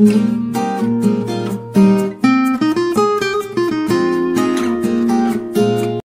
Mm-hmm.